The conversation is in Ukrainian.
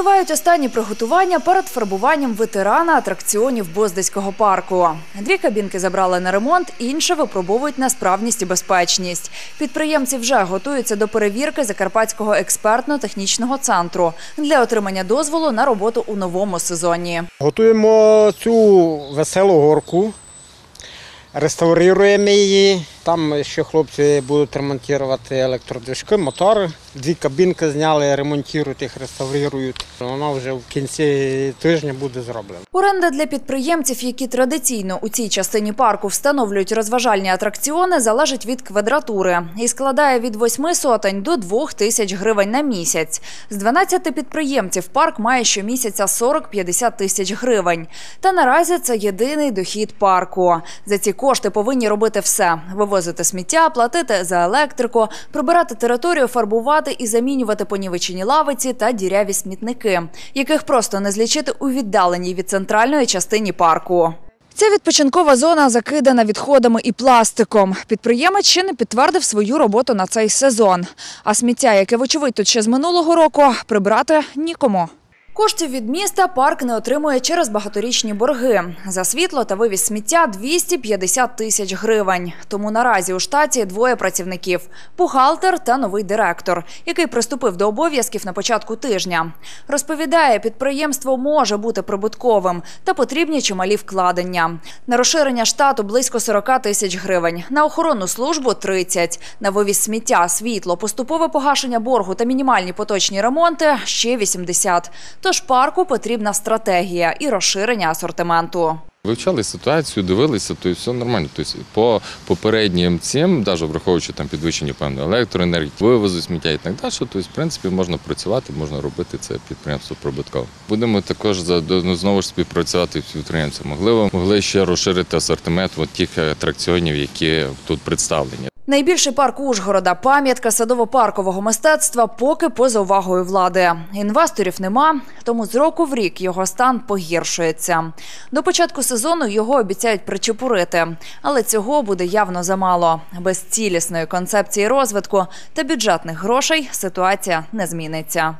Тривають останні приготування перед фарбуванням ветерана атракціонів Боздиського парку. Дві кабінки забрали на ремонт, інше випробовують на справність і безпечність. Підприємці вже готуються до перевірки Закарпатського експертно-технічного центру для отримання дозволу на роботу у новому сезоні. Готуємо цю веселу горку, реставруємо її. Там ще хлопці будуть ремонтувати електродвижки, мотори. Дві кабінки зняли, ремонтують їх, реставрують. Воно вже в кінці тижня буде зроблено. Оренда для підприємців, які традиційно у цій частині парку встановлюють розважальні атракціони, залежить від квадратури і складає від 8 сотень до 2 тисяч гривень на місяць. З 12 підприємців парк має щомісяця 40-50 тисяч гривень. Та наразі це єдиний дохід парку. За ці кошти повинні робити все: вивозити сміття, платити за електрику, прибирати територію, фарбувати і замінювати понівечені лавиці та діряві смітники, яких просто не злічити у віддаленій від центральної частині парку. Ця відпочинкова зона закидана відходами і пластиком. Підприємець ще не підтвердив свою роботу на цей сезон. А сміття, яке вочевидь тут ще з минулого року, прибрати нікому. Коштів від міста парк не отримує через багаторічні борги. За світло та вивіз сміття 250 тисяч гривень. Тому наразі у штаті двоє працівників – бухгалтер та новий директор, який приступив до обов'язків на початку тижня. Розповідає, підприємство може бути прибутковим та потрібні чималі вкладення. На розширення штату близько 40 тисяч гривень, на охоронну службу – 30, на вивіз сміття, світло, поступове погашення боргу та мінімальні поточні ремонти – ще 80. Тож парку потрібна стратегія і розширення асортименту. Вивчали ситуацію, дивилися, то все нормально. Тобто по попереднім цим, навіть враховуючи там підвищення певної електроенергії, вивозу сміття і так далі, то в принципі можна працювати, можна робити це підприємство прибутково. Будемо також за ну, знову ж співпрацювати з підприємцями. Можливо, могли ще розширити асортимент от тих атракціонів, які тут представлені. Найбільший парк Ужгорода – пам'ятка садово-паркового мистецтва поки поза увагою влади. Інвесторів нема, тому з року в рік його стан погіршується. До початку сезону його обіцяють причепурити, але цього буде явно замало. Без цілісної концепції розвитку та бюджетних грошей ситуація не зміниться.